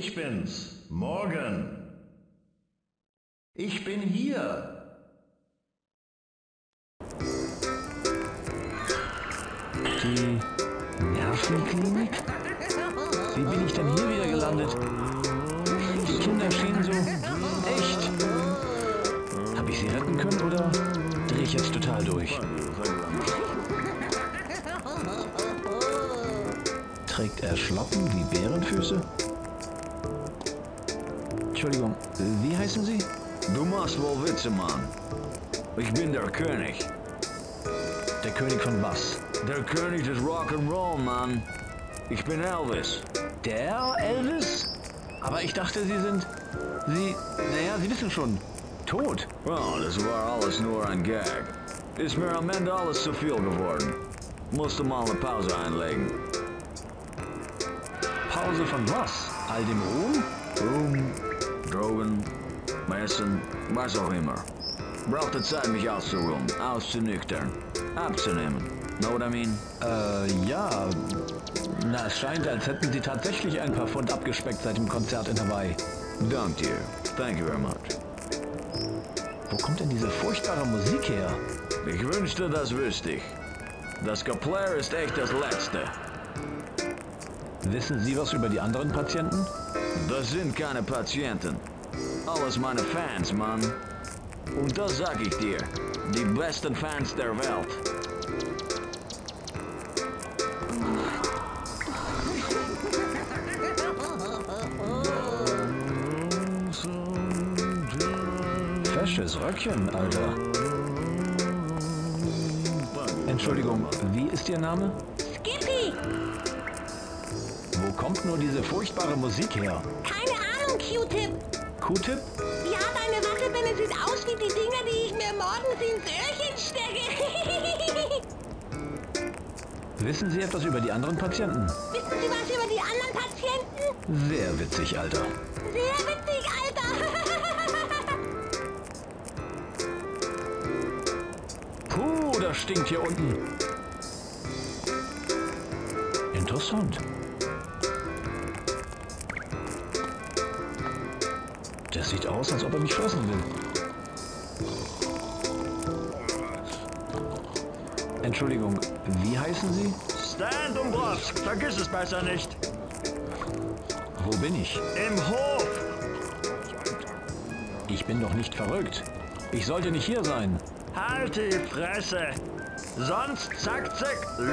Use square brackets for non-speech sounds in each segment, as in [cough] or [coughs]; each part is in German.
Ich bin's, Morgan. Ich bin hier. Die Nervenklinik? Wie bin ich denn hier wieder gelandet? Die Kinder schienen so echt. Habe ich sie retten können oder drehe ich jetzt total durch? Trägt er Schlappen wie Bärenfüße? Entschuldigung, wie heißen Sie? Du machst wohl Witze, Mann. Ich bin der König. Der König von was? Der König des Rock'n'Roll, Mann. Ich bin Elvis. Der Elvis? Aber ich dachte, Sie sind... Sie... Naja, Sie wissen schon. Tot. Oh, das war alles nur ein Gag. Ist mir am Ende alles zu viel geworden. Musste mal eine Pause einlegen. Pause von was? All dem Ruhm? Ruhm, Drogen, Messen, was auch immer. Brauchte Zeit, mich auszuruhen, auszunüchtern, abzunehmen. Know what I mean? Äh, ja. Na, es scheint, als hätten Sie tatsächlich ein paar Pfund abgespeckt seit dem Konzert in Hawaii. Dank dir. Thank you very much. Wo kommt denn diese furchtbare Musik her? Ich wünschte, das wüsste ich. Das Geplär ist echt das Letzte. Wissen Sie was über die anderen Patienten? Das sind keine Patienten. Alles meine Fans, Mann. Und das sag ich dir. Die besten Fans der Welt. Fesches Röckchen, Alter. Entschuldigung, wie ist Ihr Name? Kommt nur diese furchtbare Musik her? Keine Ahnung, Q-Tip. Q-Tip? Ja, deine Wattebälle sieht aus wie die Dinger, die ich mir morgens ins Öhrchen stecke. [laughs] Wissen Sie etwas über die anderen Patienten? Wissen Sie was über die anderen Patienten? Sehr witzig, Alter. Sehr witzig, Alter. [laughs] Puh, das stinkt hier unten. Interessant. Der sieht aus, als ob er mich fressen will. Entschuldigung, wie heißen Sie? Stan Dombrovsk, vergiss es besser nicht. Wo bin ich? Im Hof. Ich bin doch nicht verrückt. Ich sollte nicht hier sein. Halt die Fresse. Sonst zack, zack. Wo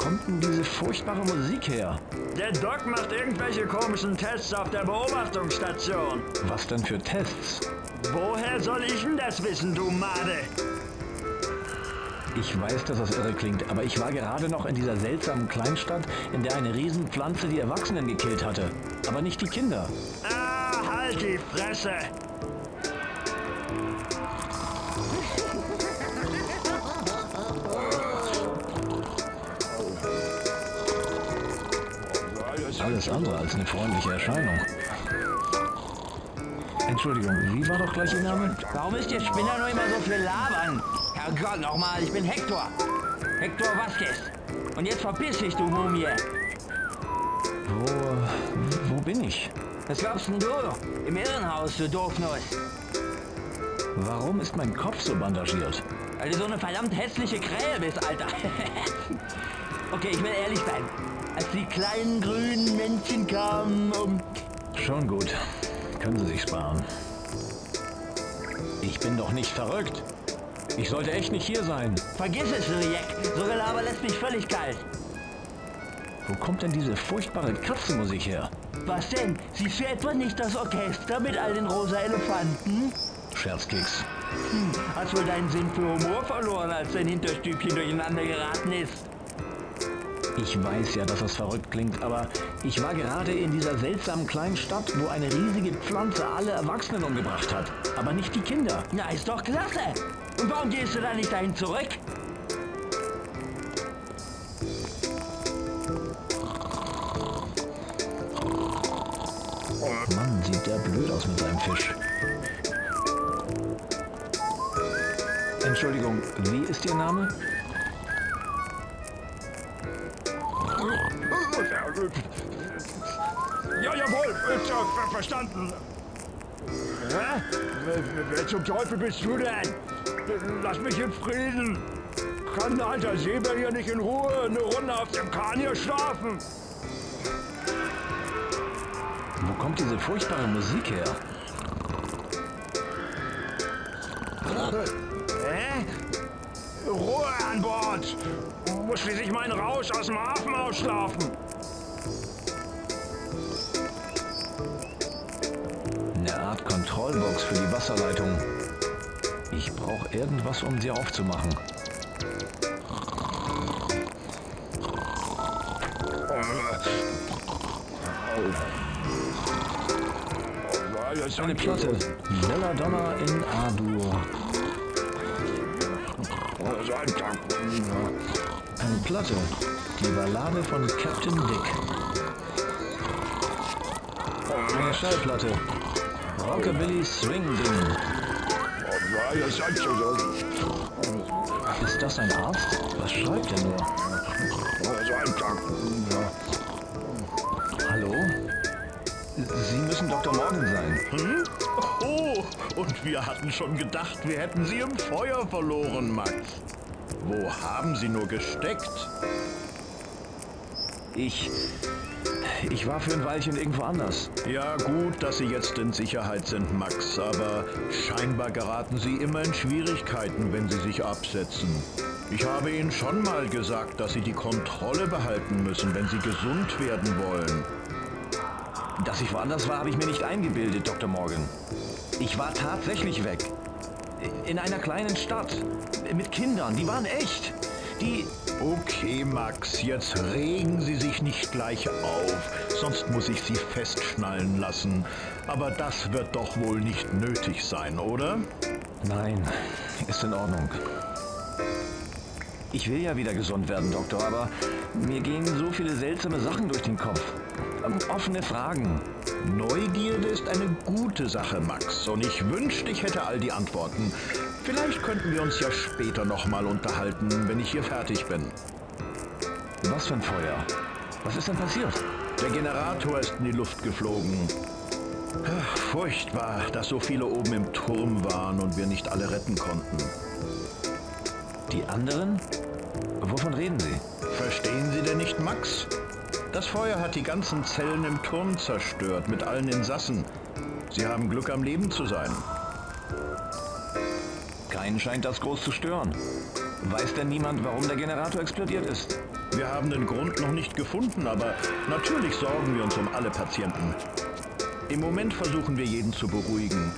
kommt denn diese furchtbare Musik her? Der Doc macht irgendwelche komischen Tests auf der Beobachtungsstation. Was denn für Tests? Woher soll ich denn das wissen, du Made? Ich weiß, dass das irre klingt, aber ich war gerade noch in dieser seltsamen Kleinstadt, in der eine Riesenpflanze die Erwachsenen gekillt hatte. Aber nicht die Kinder. Ah, halt die Fresse. Alles andere als eine freundliche Erscheinung. Entschuldigung, wie war doch gleich Ihr Name? Warum ist der Spinner nur immer so viel labern? Herrgott, nochmal, ich bin Hector. Hector Vasquez. Und jetzt verpiss dich, du Mumie. Wo, wo bin ich? Was glaubst denn du? Im Irrenhaus, du Doofnuss. Warum ist mein Kopf so bandagiert? Weil du so eine verdammt hässliche Krähe bist, Alter. [laughs] okay, ich will ehrlich sein. Als die kleinen grünen Männchen kamen, um... Schon gut. Können Sie sich sparen. Ich bin doch nicht verrückt. Ich sollte echt nicht hier sein. Vergiss es, Riek. So Gelaber lässt mich völlig kalt. Wo kommt denn diese furchtbare Katzenmusik her? Was denn? Siehst du etwa nicht das Orchester mit all den rosa Elefanten? Scherzkeks. Hm, hast wohl deinen Sinn für Humor verloren, als dein Hinterstübchen durcheinander geraten ist. Ich weiß ja, dass das verrückt klingt, aber ich war gerade in dieser seltsamen kleinen Stadt, wo eine riesige Pflanze alle Erwachsenen umgebracht hat. Aber nicht die Kinder. Na, ist doch klasse. Und warum gehst du da nicht dahin zurück? Mann, sieht der blöd aus mit seinem Fisch. Entschuldigung, wie ist Ihr Name? Ja, jawohl, verstanden. Hä? Wer, zum Teufel bist du denn? Lass mich in Frieden. Kann ein alter Säbel hier nicht in Ruhe eine Runde auf dem Kahn hier schlafen? Wo kommt diese furchtbare Musik her? Hä? Ruhe an Bord! Muss schließlich meinen Rausch aus dem Hafen ausschlafen. Wasserleitung. Ich brauche irgendwas, um sie aufzumachen. Eine Platte. Belladonna in A-Dur. Eine Platte. Die Ballade von Captain Dick. Eine Schallplatte. Rockabilly Swing Ding. Ist das ein Arzt? Was schreibt er nur? Hallo? Sie müssen Dr. Morgan sein. Hm? Oh, und wir hatten schon gedacht, wir hätten Sie im Feuer verloren, Max. Wo haben Sie nur gesteckt? Ich. Ich war für ein Weilchen irgendwo anders. Ja, gut, dass Sie jetzt in Sicherheit sind, Max, aber scheinbar geraten Sie immer in Schwierigkeiten, wenn Sie sich absetzen. Ich habe Ihnen schon mal gesagt, dass Sie die Kontrolle behalten müssen, wenn Sie gesund werden wollen. Dass ich woanders war, habe ich mir nicht eingebildet, Dr. Morgan. Ich war tatsächlich weg. In einer kleinen Stadt. Mit Kindern, die waren echt. Die. Okay, Max, jetzt regen Sie sich nicht gleich auf, sonst muss ich Sie festschnallen lassen. Aber das wird doch wohl nicht nötig sein, oder? Nein, ist in Ordnung. Ich will ja wieder gesund werden, Doktor, aber mir gehen so viele seltsame Sachen durch den Kopf. Ähm, Offene Fragen. Neugierde ist eine gute Sache, Max, und ich wünschte, ich hätte all die Antworten. Vielleicht könnten wir uns ja später nochmal unterhalten, wenn ich hier fertig bin. Was für ein Feuer? Was ist denn passiert? Der Generator ist in die Luft geflogen. Ach, Furchtbar, dass so viele oben im Turm waren und wir nicht alle retten konnten. Die anderen? Wovon reden Sie? Verstehen Sie denn nicht, Max? Das Feuer hat die ganzen Zellen im Turm zerstört, mit allen Insassen. Sie haben Glück am Leben zu sein. Keinen scheint das groß zu stören. Weiß denn niemand, warum der Generator explodiert ist? Wir haben den Grund noch nicht gefunden, aber natürlich sorgen wir uns um alle Patienten. Im Moment versuchen wir jeden zu beruhigen.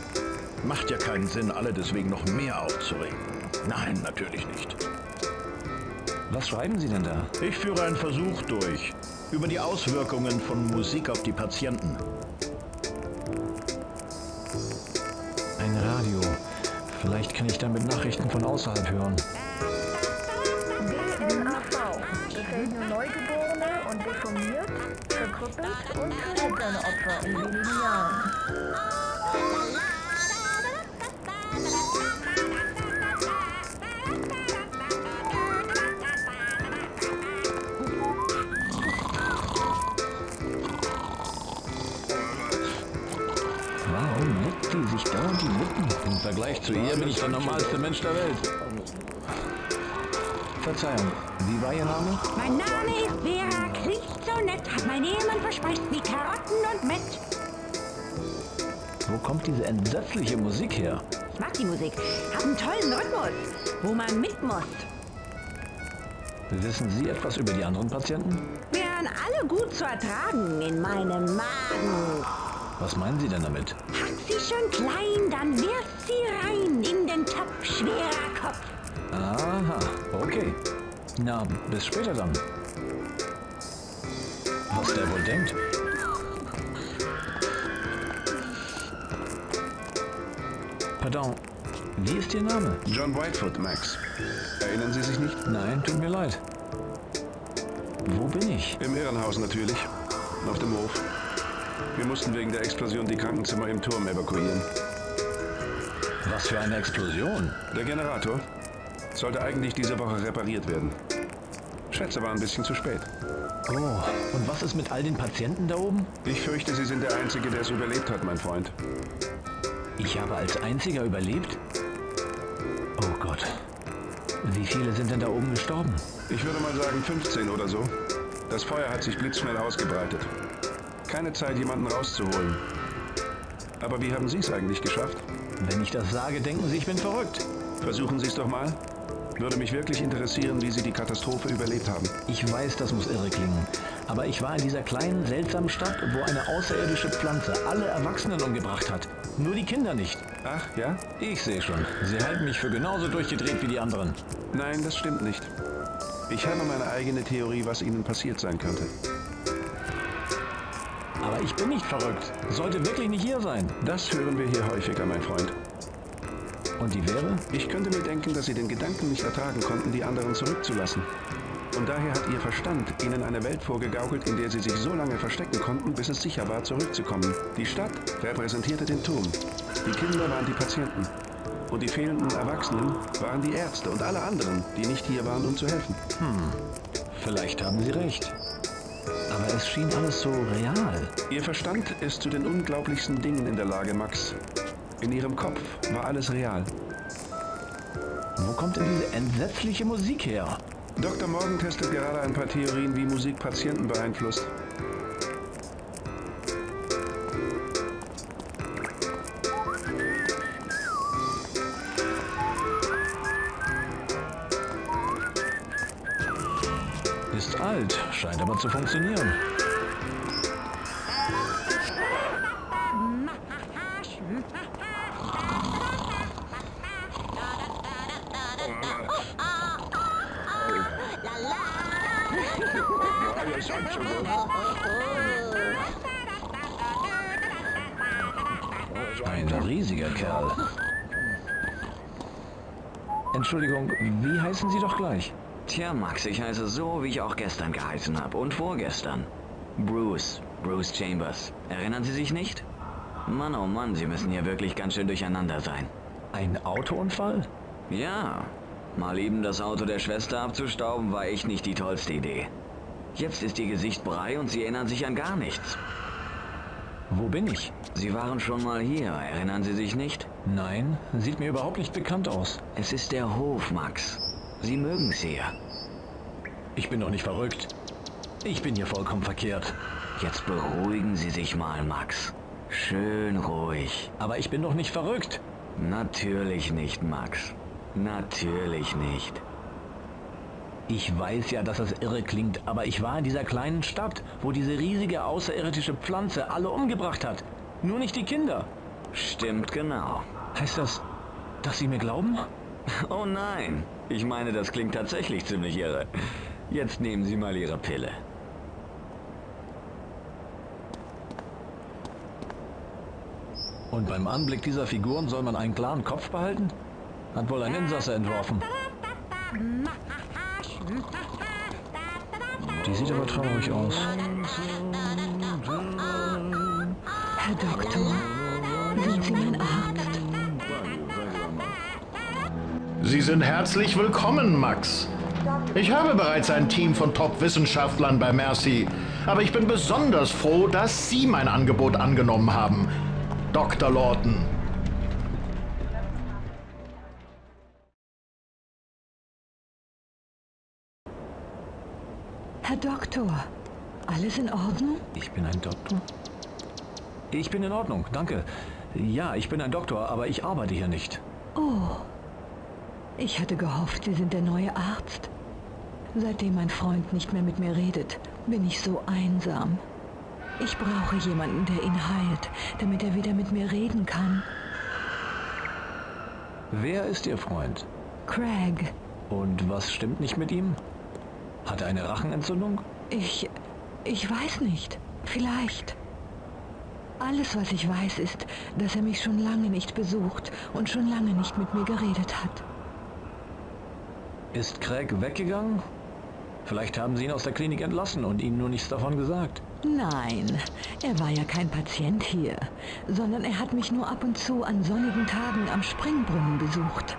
Macht ja keinen Sinn, alle deswegen noch mehr aufzuregen. Nein, natürlich nicht. Was schreiben Sie denn da? Ich führe einen Versuch durch über die Auswirkungen von Musik auf die Patienten. Ein Radio. Vielleicht kann ich damit Nachrichten von außerhalb hören. DNAV befällt nur Neugeborene und deformiert, verkrüppelt und Opfer in wenigen Jahren. Vergleich zu ihr bin ich der normalste Mensch der Welt. Verzeihung, wie war Ihr Name? Mein Name ist Vera, klingt so nett, hat mein Ehemann verspeist wie Karotten und Mett. Wo kommt diese entsetzliche Musik her? Ich mag die Musik, hat einen tollen Rhythmus, wo man mit muss. Wissen Sie etwas über die anderen Patienten? Wären alle gut zu ertragen in meinem Magen. Was meinen Sie denn damit? Hack sie schon klein, dann wirft sie rein in den Topf schwerer Kopf. Aha, okay. Na, bis später dann. Was der wohl denkt? Pardon, wie ist Ihr Name? John Whitefoot, Max. Erinnern Sie sich nicht? Nein, tut mir leid. Wo bin ich? Im Irrenhaus natürlich. Auf dem Hof. Wir mussten wegen der Explosion die Krankenzimmer im Turm evakuieren. Was für eine Explosion. Der Generator sollte eigentlich diese Woche repariert werden. Schätze war ein bisschen zu spät. Oh, und was ist mit all den Patienten da oben? Ich fürchte, Sie sind der Einzige, der es überlebt hat, mein Freund. Ich habe als einziger überlebt? Oh Gott. Wie viele sind denn da oben gestorben? Ich würde mal sagen 15 oder so. Das Feuer hat sich blitzschnell ausgebreitet. Keine Zeit, jemanden rauszuholen. Aber wie haben Sie es eigentlich geschafft? Wenn ich das sage, denken Sie, ich bin verrückt. Versuchen Sie es doch mal. Würde mich wirklich interessieren, wie Sie die Katastrophe überlebt haben. Ich weiß, das muss irre klingen. Aber ich war in dieser kleinen, seltsamen Stadt, wo eine außerirdische Pflanze alle Erwachsenen umgebracht hat. Nur die Kinder nicht. Ach, ja? Ich sehe schon. Sie halten mich für genauso durchgedreht wie die anderen. Nein, das stimmt nicht. Ich habe meine eigene Theorie, was Ihnen passiert sein könnte. Ich bin nicht verrückt. Sollte wirklich nicht hier sein. Das hören wir hier häufiger, mein Freund. Und die wäre? Ich könnte mir denken, dass Sie den Gedanken nicht ertragen konnten, die anderen zurückzulassen. Und daher hat Ihr Verstand Ihnen eine Welt vorgegaukelt, in der Sie sich so lange verstecken konnten, bis es sicher war, zurückzukommen. Die Stadt repräsentierte den Turm. Die Kinder waren die Patienten. Und die fehlenden Erwachsenen waren die Ärzte und alle anderen, die nicht hier waren, um zu helfen. Vielleicht haben Sie recht. Aber es schien alles so real. Ihr Verstand ist zu den unglaublichsten Dingen in der Lage, Max. In Ihrem Kopf war alles real. Wo kommt denn diese entsetzliche Musik her? Dr. Morgan testet gerade ein paar Theorien, wie Musik Patienten beeinflusst. Ist alt, scheint aber zu funktionieren. Tja, Max, ich heiße so, wie ich auch gestern geheißen habe und vorgestern. Bruce, Bruce Chambers. Erinnern Sie sich nicht? Mann, oh Mann, Sie müssen hier wirklich ganz schön durcheinander sein. Ein Autounfall? Ja, mal eben das Auto der Schwester abzustauben, war echt nicht die tollste Idee. Jetzt ist Ihr Gesicht brei und Sie erinnern sich an gar nichts. Wo bin ich? Sie waren schon mal hier, erinnern Sie sich nicht? Nein, sieht mir überhaupt nicht bekannt aus. Es ist der Hof, Max. Sie mögen es hier. Ich bin doch nicht verrückt. Ich bin hier vollkommen verkehrt. Jetzt beruhigen Sie sich mal, Max. Schön ruhig. Aber ich bin doch nicht verrückt. Natürlich nicht, Max. Natürlich nicht. Ich weiß ja, dass es irre klingt, aber ich war in dieser kleinen Stadt, wo diese riesige außerirdische Pflanze alle umgebracht hat. Nur nicht die Kinder. Stimmt genau. Heißt das, dass Sie mir glauben? Oh nein. Ich meine, das klingt tatsächlich ziemlich irre. Jetzt nehmen Sie mal Ihre Pille. Und beim Anblick dieser Figuren soll man einen klaren Kopf behalten? Hat wohl ein Insasse entworfen. Die sieht aber traurig aus. Herr Doktor, Sie sind herzlich willkommen, Max. Ich habe bereits ein Team von Top-Wissenschaftlern bei Mercy, aber ich bin besonders froh, dass Sie mein Angebot angenommen haben, Dr. Lawton. Herr Doktor, alles in Ordnung? Ich bin ein Doktor? Ich bin in Ordnung, danke. Ja, ich bin ein Doktor, aber ich arbeite hier nicht. Oh, ich hatte gehofft, Sie sind der neue Arzt. Seitdem mein Freund nicht mehr mit mir redet, bin ich so einsam. Ich brauche jemanden, der ihn heilt, damit er wieder mit mir reden kann. Wer ist Ihr Freund? Craig, Und was stimmt nicht mit ihm? Hat er eine Rachenentzündung? ich. ich weiß nicht. Vielleicht. Alles, was ich weiß, ist, dass er mich schon lange nicht besucht und schon lange nicht mit mir geredet hat. Ist Craig weggegangen? Vielleicht haben Sie ihn aus der Klinik entlassen und Ihnen nur nichts davon gesagt. Nein, er war ja kein Patient hier, sondern er hat mich nur ab und zu an sonnigen Tagen am Springbrunnen besucht.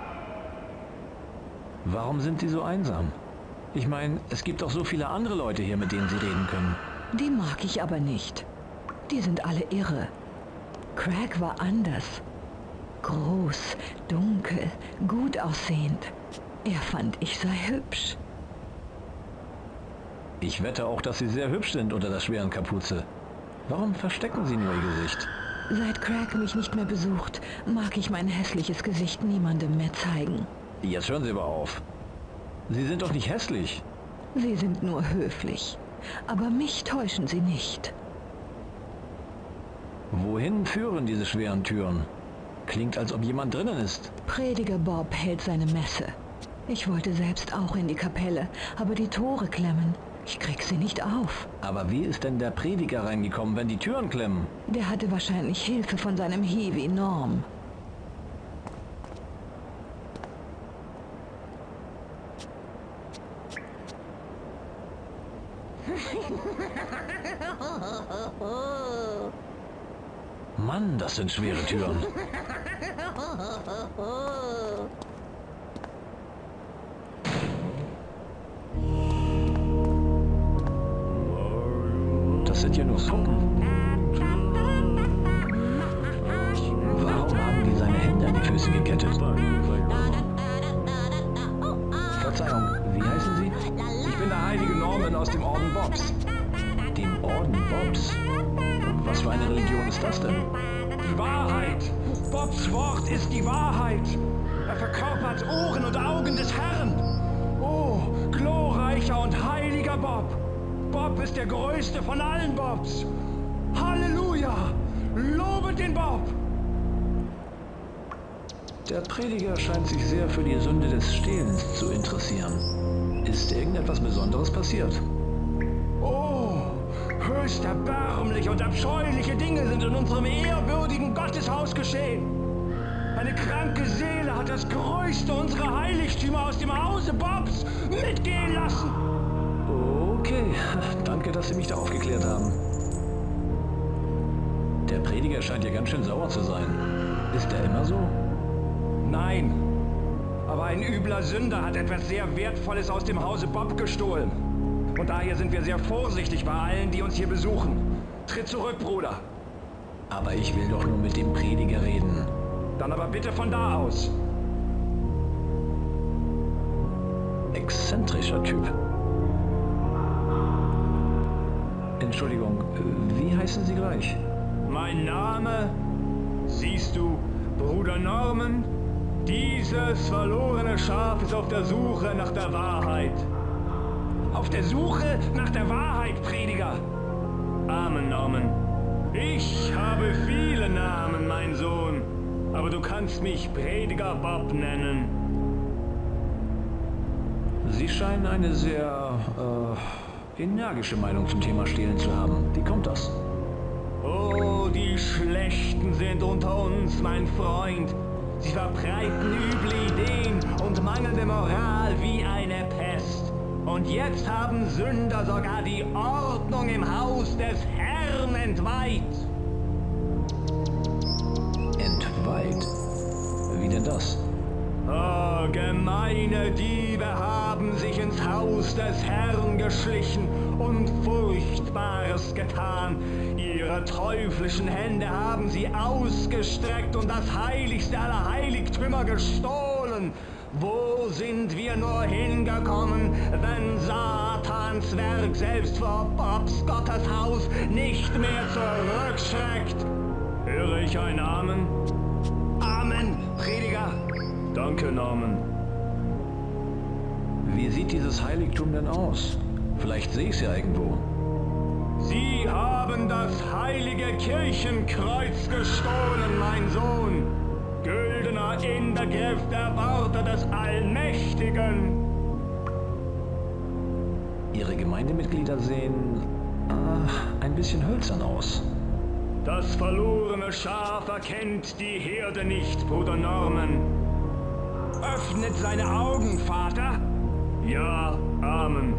Warum sind Sie so einsam? Ich meine, es gibt auch so viele andere Leute hier, mit denen Sie reden können. Die mag ich aber nicht. Die sind alle irre. Craig war anders. Groß, dunkel, gut aussehend. Er fand, ich sei hübsch. Ich wette auch, dass Sie sehr hübsch sind unter der schweren Kapuze. Warum verstecken Sie nur Ihr Gesicht? Seit Craig mich nicht mehr besucht, mag ich mein hässliches Gesicht niemandem mehr zeigen. Jetzt hören Sie aber auf. Sie sind doch nicht hässlich. Sie sind nur höflich. Aber mich täuschen sie nicht. Wohin führen diese schweren Türen? Klingt, als ob jemand drinnen ist. Prediger Bob hält seine Messe. Ich wollte selbst auch in die Kapelle, aber die Tore klemmen. Ich krieg sie nicht auf. Aber wie ist denn der Prediger reingekommen, wenn die Türen klemmen? Der hatte wahrscheinlich Hilfe von seinem Hiwi Norm. Mann, das sind schwere Türen. [laughs] sind ja nur Puppen. Warum haben die seine Hände an die Füße gekettet? Verzeihung, wie heißen Sie? Ich bin der heilige Norman aus dem Orden Bobs. Dem Orden Bobs. Was für eine Religion ist das denn? Die Wahrheit. Bobs Wort ist die Wahrheit. Er verkörpert Ohren und Augen des Herrn. Oh, glorreicher und heiliger Bob. Bob ist der größte von allen Bobs. Halleluja! Lobet den Bob! Der Prediger scheint sich sehr für die Sünde des Stehlens zu interessieren. Ist irgendetwas Besonderes passiert? Oh, höchst erbärmlich und abscheuliche Dinge sind in unserem ehrwürdigen Gotteshaus geschehen. Eine kranke Seele hat das größte unserer Heiligtümer aus dem Hause Bobs mitgehen lassen. Danke, dass Sie mich da aufgeklärt haben. Der Prediger scheint ja ganz schön sauer zu sein. Ist er immer so? Nein, aber ein übler Sünder hat etwas sehr Wertvolles aus dem Hause Bob gestohlen. Und daher sind wir sehr vorsichtig bei allen, die uns hier besuchen. Tritt zurück, Bruder. Aber ich will doch nur mit dem Prediger reden. Dann aber bitte von da aus. Exzentrischer Typ. Entschuldigung, wie heißen Sie gleich? Mein Name, siehst du, Bruder Norman, dieses verlorene Schaf ist auf der Suche nach der Wahrheit. Auf der Suche nach der Wahrheit, Prediger. Amen, Norman. Ich habe viele Namen, mein Sohn, aber du kannst mich Prediger Bob nennen. Sie scheinen eine sehr äh, energische Meinung zum Thema Stehlen zu haben. Wie kommt das? Oh, die Schlechten sind unter uns, mein Freund. Sie verbreiten üble Ideen und mangelnde Moral wie eine Pest. Und jetzt haben Sünder sogar die Ordnung im Haus des Herrn entweiht. Entweiht? Wie denn das? Oh, gemeine Diebe haben sich ins Haus des Herrn geschlichen und Furchtbares getan. Ihre teuflischen Hände haben sie ausgestreckt und das heiligste aller Heiligtümer gestohlen. Wo sind wir nur hingekommen, wenn Satans Werk selbst vor Bobs Gotteshaus nicht mehr zurückschreckt? Höre ich ein Amen? Danke, Norman. Wie sieht dieses Heiligtum denn aus? Vielleicht sehe ich es ja irgendwo. Sie haben das heilige Kirchenkreuz gestohlen, mein Sohn. Güldener Inbegriff der Worte des Allmächtigen. Ihre Gemeindemitglieder sehen äh, ein bisschen hölzern aus. Das verlorene Schaf erkennt die Herde nicht, Bruder Norman. Öffnet seine Augen, Vater. Ja, Amen.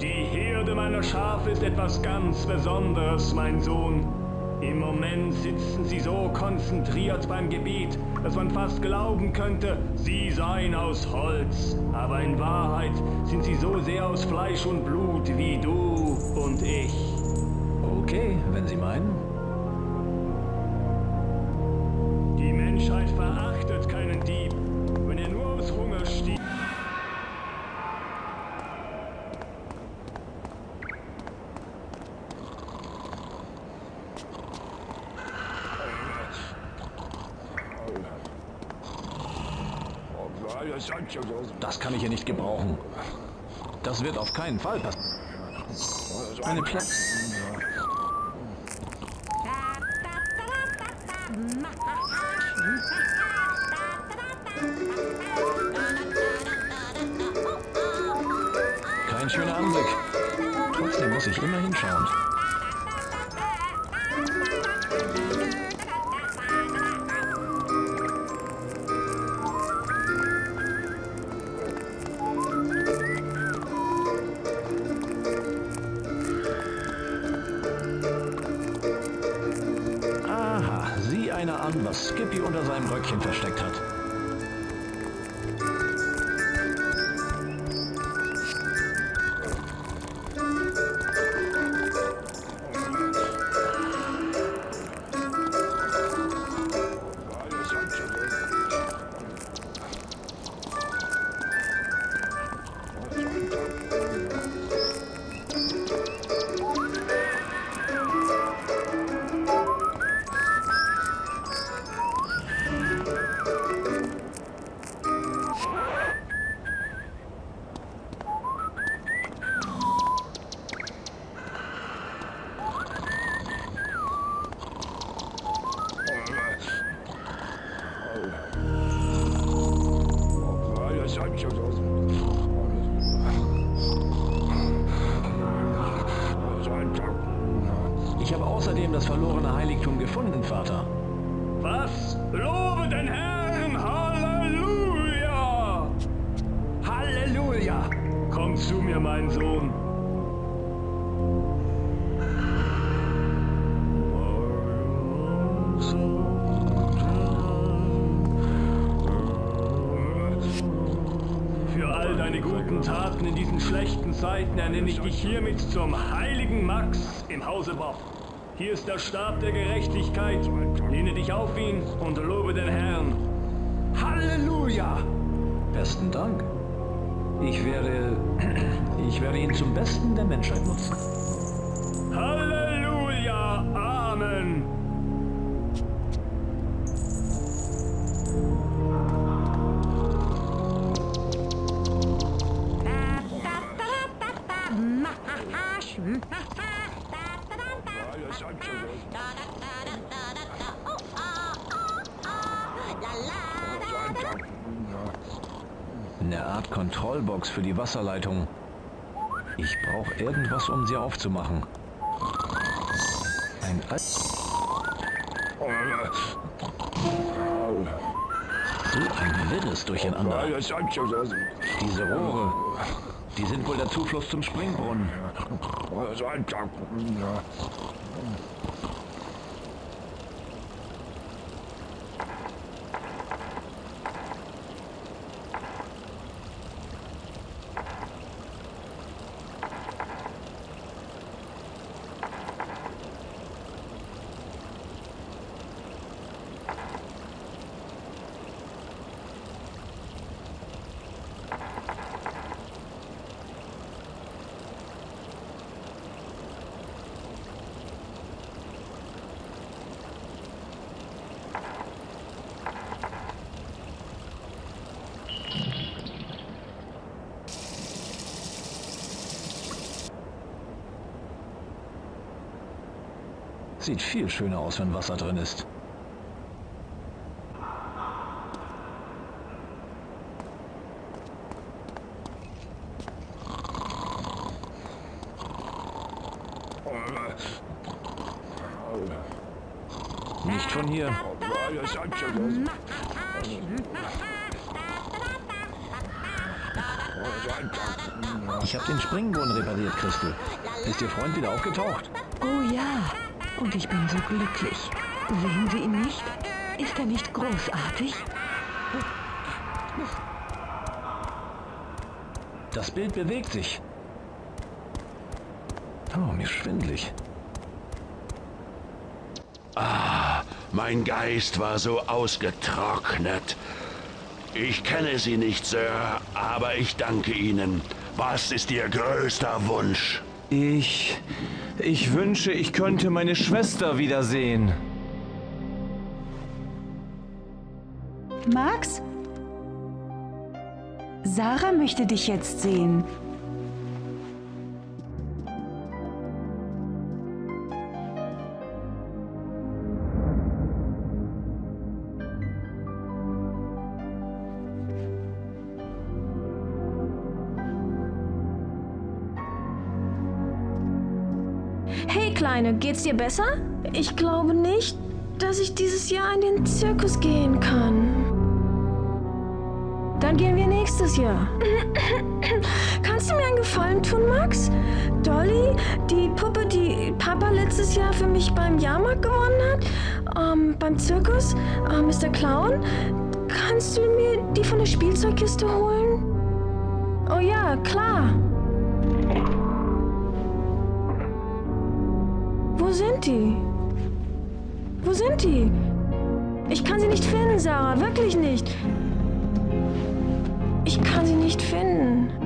Die Herde meiner Schafe ist etwas ganz Besonderes, mein Sohn. Im Moment sitzen sie so konzentriert beim Gebiet, dass man fast glauben könnte, sie seien aus Holz. Aber in Wahrheit sind sie so sehr aus Fleisch und Blut wie du und ich. Okay, wenn Sie meinen. Das kann ich hier nicht gebrauchen. Das wird auf keinen Fall passieren. Eine Platz. An, was Skippy unter seinem Röckchen versteckt hat. Mein Sohn. Für all deine guten Taten in diesen schlechten Zeiten ernenne ich dich hiermit zum heiligen Max im Hause Bob. Hier ist der Stab der Gerechtigkeit. Lehne dich auf ihn und lobe den Herrn. Halleluja! Besten Dank. Ich werde. [clears throat] Ich werde ihn zum Besten der Menschheit nutzen. Halleluja! Eine Art Kontrollbox für die Wasserleitung. Ich brauche irgendwas, um sie aufzumachen. Ein Al So ein wirres Durcheinander. Diese Rohre, die sind wohl der Zufluss zum Springbrunnen. Sieht viel schöner aus, wenn Wasser drin ist. Nicht von hier. Ich habe den Springbrunnen repariert, Christel. Ist Ihr Freund wieder aufgetaucht? Oh ja, Und ich bin so glücklich. Sehen Sie ihn nicht? Ist er nicht großartig? Das Bild bewegt sich. Oh, mir schwindlig. Mein Geist war so ausgetrocknet. Ich kenne Sie nicht, Sir, aber ich danke Ihnen. Was ist Ihr größter Wunsch? Ich. Ich wünsche, ich könnte meine Schwester wiedersehen. Max? Sarah möchte dich jetzt sehen. Kleine, geht's dir besser? Ich glaube nicht, dass ich dieses Jahr in den Zirkus gehen kann. Dann gehen wir nächstes Jahr. [coughs] Kannst du mir einen Gefallen tun, Max? Dolly, die Puppe, die Papa letztes Jahr für mich beim Jahrmarkt gewonnen hat, ähm, beim Zirkus, äh, Mr. Clown, kannst du mir die von der Spielzeugkiste holen? Oh ja, klar. Sind die? Wo sind die? Ich kann sie nicht finden, Sarah. Wirklich nicht. Ich kann sie nicht finden. Ich kann sie nicht finden.